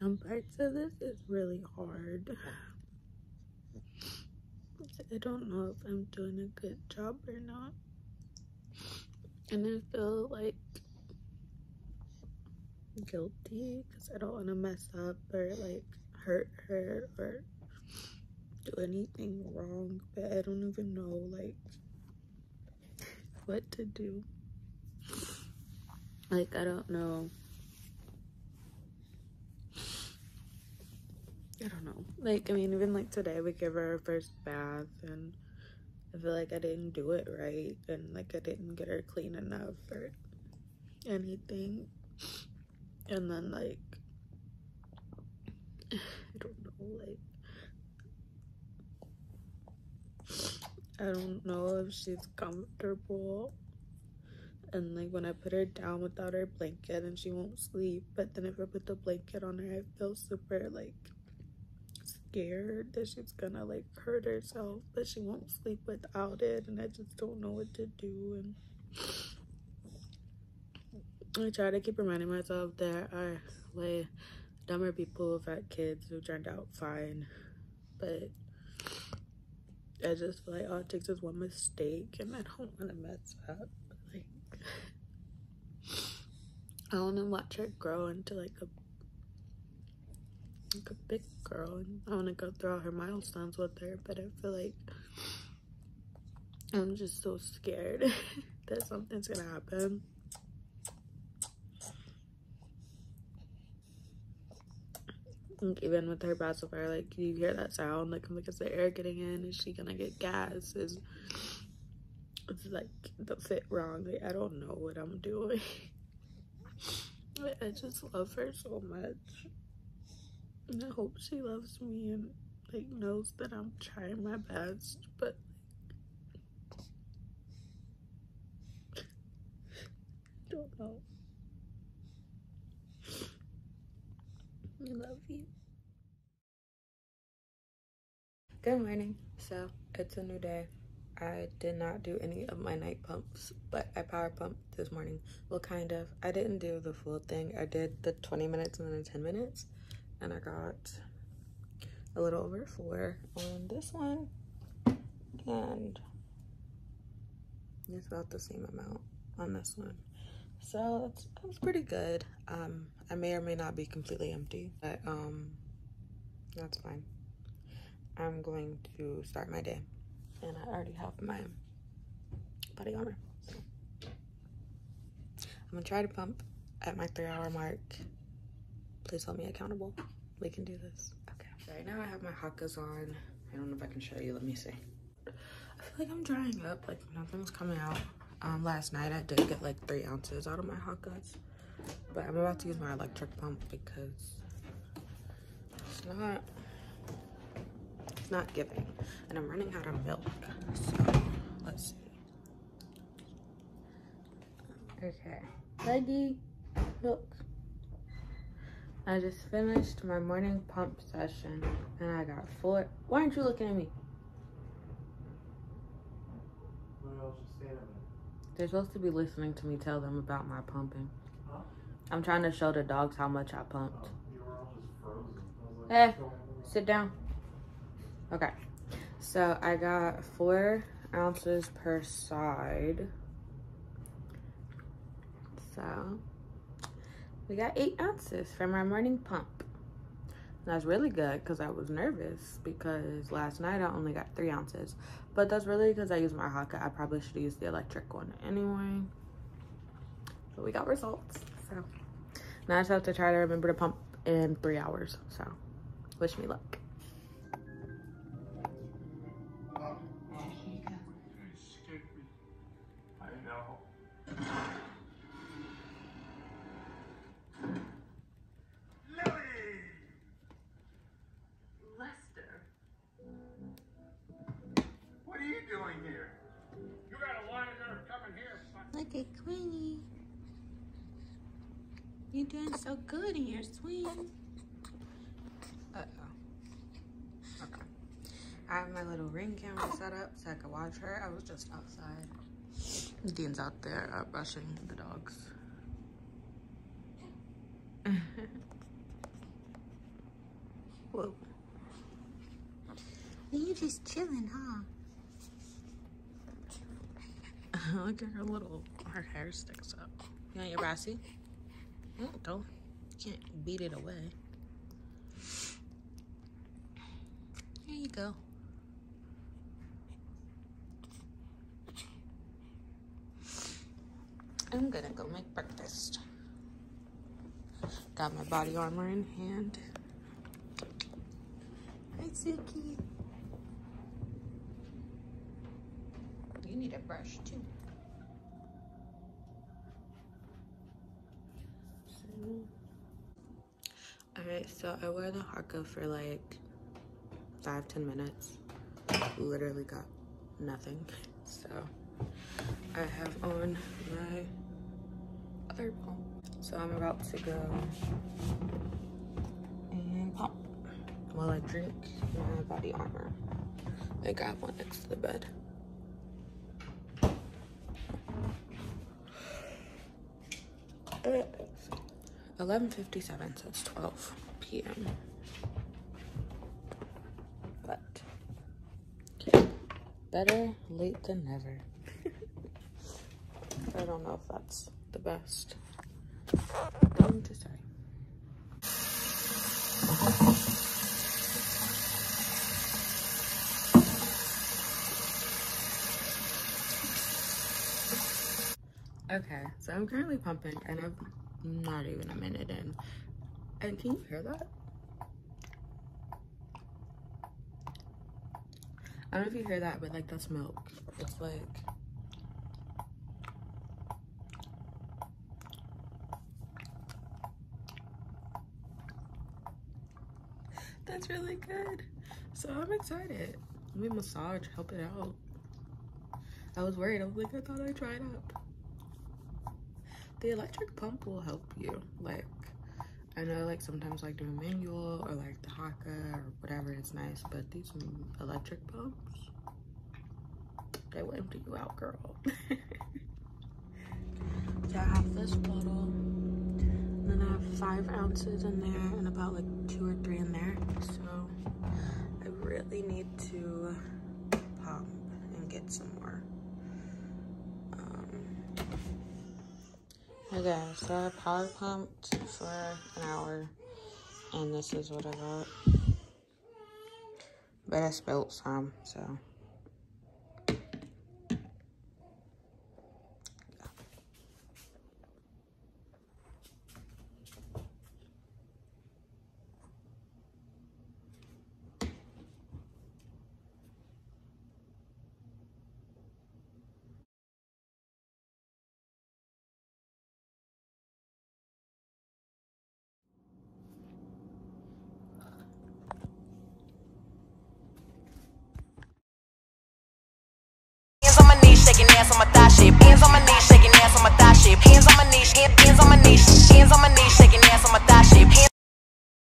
Some parts of this is really hard. I don't know if I'm doing a good job or not. And I feel like guilty because I don't want to mess up or like hurt her or do anything wrong. But I don't even know like what to do. Like, I don't know. I don't know. Like, I mean, even like today, we gave her her first bath, and I feel like I didn't do it right, and like I didn't get her clean enough or anything. And then, like, I don't know, like, I don't know if she's comfortable. And like when I put her down without her blanket and she won't sleep, but then if I put the blanket on her, I feel super like scared that she's gonna like hurt herself, but she won't sleep without it, and I just don't know what to do. And I try to keep reminding myself there are way dumber people who've had kids who turned out fine, but I just feel like all it takes is one mistake, and I don't want to mess up. Like, I want to watch her grow into like a like a big girl and I want to go through all her milestones with her but I feel like I'm just so scared that something's gonna happen. Like even with her pacifier like you hear that sound like like is the air getting in? Is she gonna get gas? Is it's like the fit wrong? Like I don't know what I'm doing. I just love her so much and I hope she loves me and like knows that I'm trying my best, but I don't know. I love you. Good morning. So it's a new day. I did not do any of my night pumps, but I power pumped this morning. Well, kind of. I didn't do the full thing. I did the 20 minutes and then the 10 minutes and I got a little over four on this one. And it's about the same amount on this one. So it's, it's pretty good. Um i may or may not be completely empty but um that's fine. I'm going to start my day. And i already have my body armor so. I'm gonna try to pump at my three hour mark Please hold me accountable. We can do this. Okay. Right now I have my Haakaas on. I don't know if I can show you. Let me see. I feel like I'm drying up. Like nothing's coming out. Um, last night I did get like three ounces out of my Haakaas. But I'm about to use my electric pump because it's not it's not giving. And I'm running out of milk. So let's see. Okay. Ready? Look. I just finished my morning pump session and I got four. Why aren't you looking at me? They're supposed to be listening to me tell them about my pumping. Huh? I'm trying to show the dogs how much I pumped. Oh, hey, eh, sit down. Okay. So I got four ounces per side. So we got eight ounces from our morning pump. That's really good because I was nervous because last night I only got three ounces. But that's really because I used my Haakaa. I probably should use the electric one anyway. But we got results. So now I just have to try to remember to pump in three hours. So wish me luck. Look. You're doing so good in your swing. Uh-oh. Okay. I have my little ring camera set up so I can watch her. I was just outside. Dean's out there uh, brushing the dogs. Whoa. You're just chilling, huh? Look at her little, her hair sticks up. You want your brassy? Don't, can't beat it away. Here you go. I'm gonna go make breakfast. Got my body armor in hand. Hi, Suki. You need a brush too. Alright, so I wear the Haakaa for like five, ten minutes. Literally got nothing. So I have on my other pump. So I'm about to go and pump while I drink my body armor. I got one next to the bed. 11.57, so it's 12 p.m. But better late than never. I don't know if that's the best thing to say. Okay, so I'm currently pumping and I'm not even a minute in. And can you hear that? I don't know if you hear that, but like that's milk. It's like That's really good. So I'm excited. Let me massage, help it out. I was worried. I was like, I thought I'd try it out the electric pump will help you like i know like sometimes like doing manual or like the Haakaa or whatever it's nice but these electric pumps they will empty you out girl. So i have this bottle and then i have five ounces in there and about like two or three in there so i really need to pump and get some more Okay, so I power pumped for an hour, and this is what I got. But I spilled some, so.